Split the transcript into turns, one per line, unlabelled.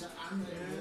So, and